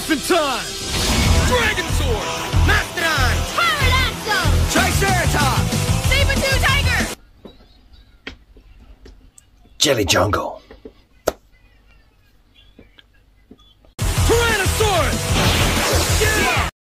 Morphin time! Dragon Sword! Mastodon! Pterodactyl! Triceratops! Saber-tooth tiger! Jelly Jungle.